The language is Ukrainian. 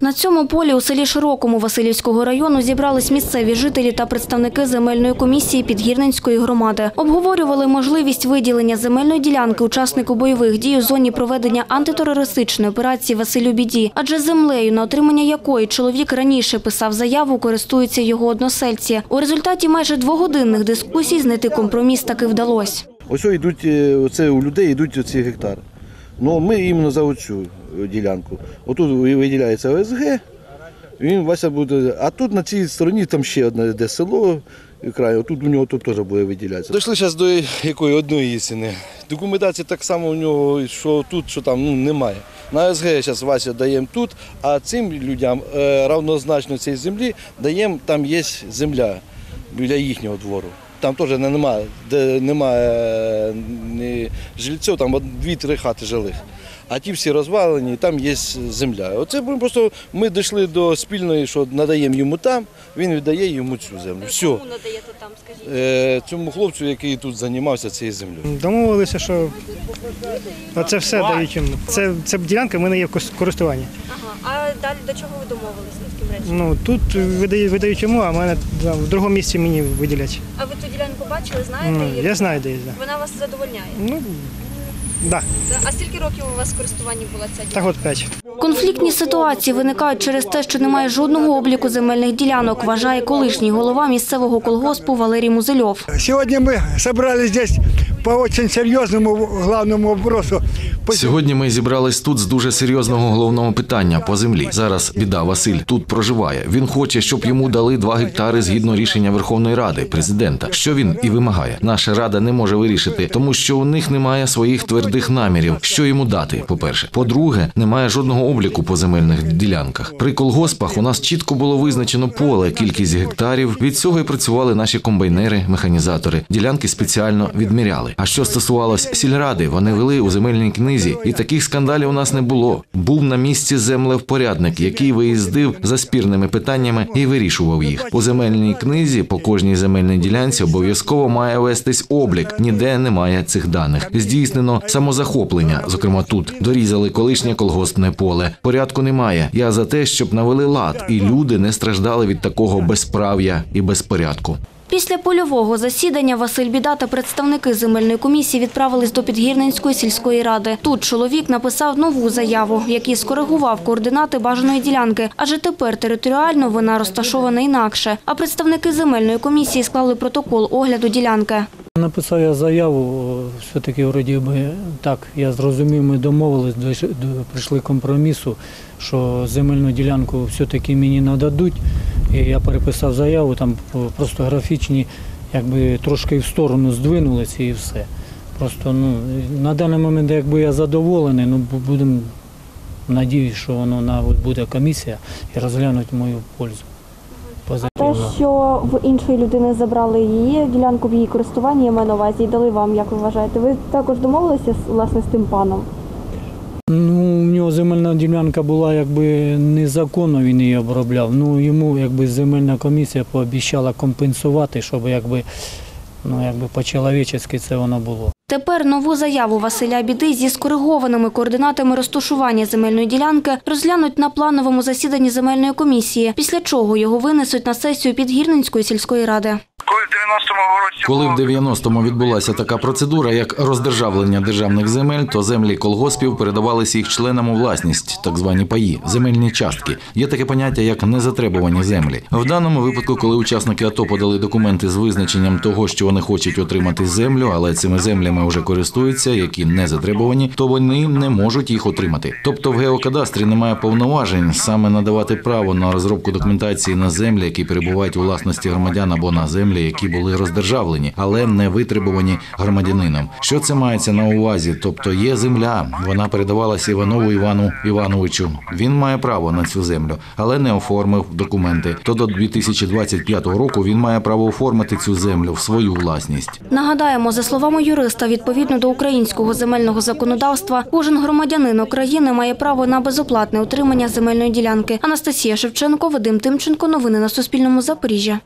На цьому полі у селі Широкому Васильівського району зібрались місцеві жителі та представники земельної комісії Підгірненської громади. Обговорювали можливість виділення земельної ділянки учаснику бойових дій у зоні проведення антитерористичної операції Василю Біді, адже землею, на отримання якої чоловік раніше писав заяву, користуються його односельці. У результаті майже двогодинних дискусій знайти компроміс таки вдалося. Ось йдуть, е, оце у людей йдуть оці гектари. Ну ми іменно за оцю е, ділянку. Отут виділяється ОСГ, він Вася буде. А тут на цій стороні там ще одне де село край, отут у нього тут теж буде виділятися. Дійшли зараз до якої одної істини. Документація так само у нього, що тут, що там ну, немає. На ОСГ зараз Вася даємо тут, а цим людям е, равнозначно цієї землі даємо, там є земля біля їхнього двору. Там теж не- немає, де немає е, ні жильців, там дві-три хати жилих. А ті всі розвалені, і там є земля. Оце ми просто ми дійшли до спільної, що надаємо йому там, він віддає йому цю землю. Все. надаєте там, скажіть? Е, Цьому хлопцю, який тут займався цією землею. Домовилися, що це все дають їм. Це, це ділянка в мене є в кос- користуванні. А далі до чого ви домовились? Ну, з речі? Ну тут видають, видають йому, а мене да, в другому місці мені виділять. А ви ту ділянку бачили, знаєте? Ну, її? я знаю, де є. Да. Вона вас задовольняє. Ну, да, Да? А скільки років у вас в користуванні була ця так от п'ять. Конфліктні ситуації виникають через те, що немає жодного обліку земельних ділянок, вважає колишній голова місцевого колгоспу Валерій Музельов. Сегодня мы собрались здесь по очень серьезному главному вопросу. Сьогодні ми зібрались тут з дуже серйозного головного питання по землі. Зараз біда Василь тут проживає. Він хоче, щоб йому дали два гектари згідно рішення Верховної Ради, президента. Що він і вимагає. Наша рада не може вирішити, тому що у них немає своїх твердих намірів, що йому дати. По перше, по-друге, немає жодного обліку по земельних ділянках. При колгоспах у нас чітко було визначено поле, кількість гектарів. Від цього і працювали наші комбайнери, механізатори. Ділянки спеціально відміряли. А що стосувалось сільради, вони вели у земельній книзі, і таких скандалів у нас не було. Був на місці землевпорядник, який виїздив за спірними питаннями і вирішував їх. По земельній книзі, по кожній земельній ділянці обов'язково має вестись облік. Ніде немає цих даних. Здійснено самозахоплення. Зокрема, тут дорізали колишнє колгоспне поле. Порядку немає. Я за те, щоб навели лад, і люди не страждали від такого безправ'я і безпорядку. Після польового засідання Василь Біда та представники земельної комісії відправились до Підгірненської сільської ради. Тут чоловік написав нову заяву, в якій скоригував координати бажаної ділянки, адже тепер територіально вона розташована інакше. А представники земельної комісії склали протокол огляду ділянки. Написав я заяву, все-таки вроді би так, я зрозумів, ми домовились, прийшли компромісу, що земельну ділянку все-таки мені нададуть. Я переписав заяву, там просто графічні, якби трошки в сторону здвинулися і все. Просто ну, на даний момент якби я задоволений, ну будемо надіюсь, що воно на от буде комісія і розглянуть мою пользу. Те, що в іншої людини забрали її ділянку в її користуванні, я маю на увазі, і дали вам, як ви вважаєте. Ви також домовилися власне з тим паном? Ну, у нього земельна ділянка була якби незаконно, він її обробляв. Ну, йому якби земельна комісія пообіцяла компенсувати, щоб якби, ну, якби по-чоловічески це воно було. Тепер нову заяву Василя Біди зі скоригованими координатами розташування земельної ділянки розглянуть на плановому засіданні земельної комісії, після чого його винесуть на сесію Підгірненської сільської ради. Коли в 90-му відбулася така процедура, як роздержавлення державних земель, то землі колгоспів передавалися їх членам у власність, так звані паї, земельні частки. Є таке поняття як незатребувані землі. В даному випадку, коли учасники АТО подали документи з визначенням того, що вони хочуть отримати землю, але цими землями вже користуються, які не затребувані, то вони не можуть їх отримати. Тобто в геокадастрі немає повноважень саме надавати право на розробку документації на землі, які перебувають у власності громадян або на землі, які були роздержавлені, але не витребувані громадянином. Що це мається на увазі? Тобто є земля, вона передавалася Іванову Івану Івановичу. Він має право на цю землю, але не оформив документи. То до 2025 року він має право оформити цю землю в свою власність. Нагадаємо, за словами юриста, відповідно до українського земельного законодавства, кожен громадянин України має право на безоплатне утримання земельної ділянки. Анастасія Шевченко, Вадим Тимченко. Новини на Суспільному. Запоріжжя.